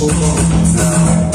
Oh no.